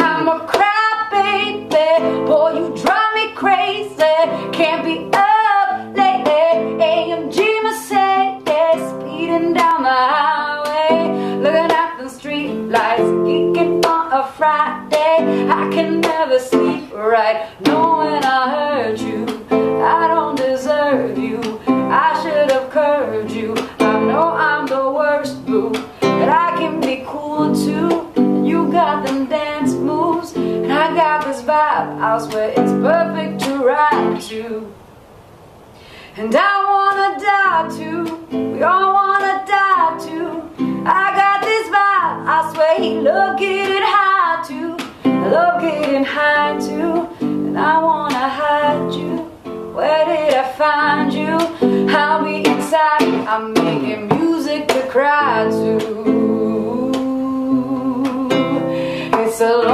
I'm a crybaby, boy, you drive me crazy. Can't be up lately. AMG Mercedes speeding down the highway, looking at the street lights, geeking on a Friday. I can never sleep right, knowing I hurt you. I don't deserve you. I should have curved you. I know I'm the worst boo, but I can be cool too. You got them dance this vibe. I swear it's perfect to ride to. And I wanna die too. We all wanna die too. I got this vibe. I swear he love getting high too. Love getting high too. And I wanna hide you. Where did I find you? I'll be inside. I'm making music to cry to. It's a long